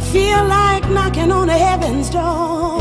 I feel like knocking on heaven's door.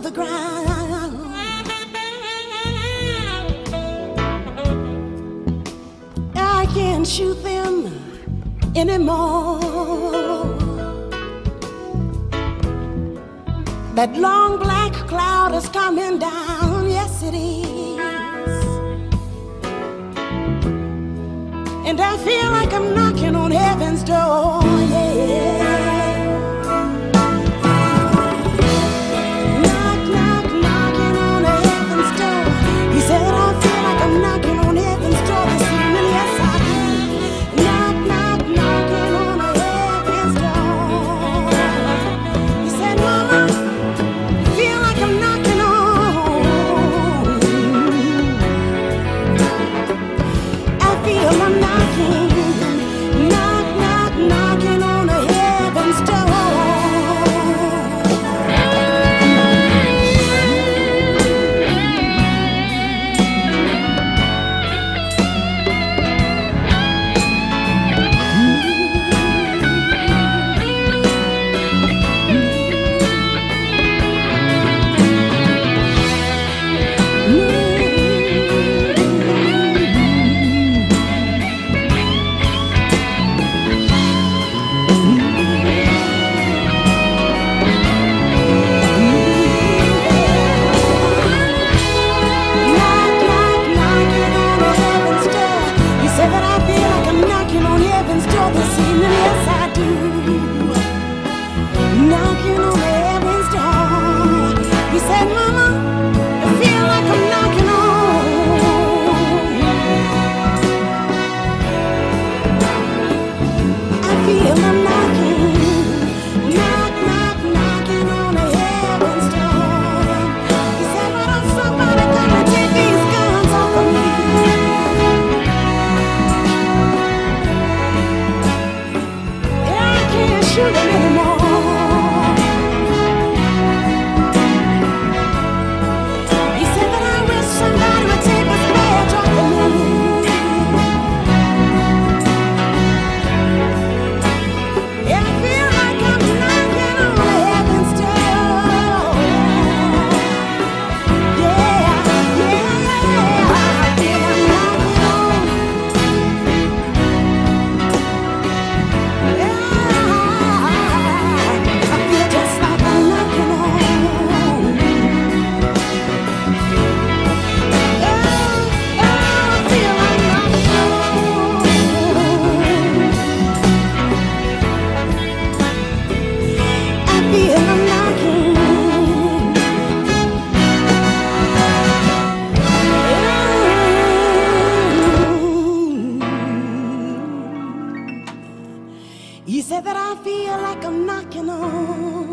the ground. I can't shoot them anymore. That long black cloud is coming down, yes it is. And I feel like I'm knocking on heaven's door. feel like I'm knocking on